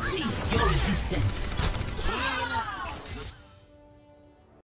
Cease your resistance.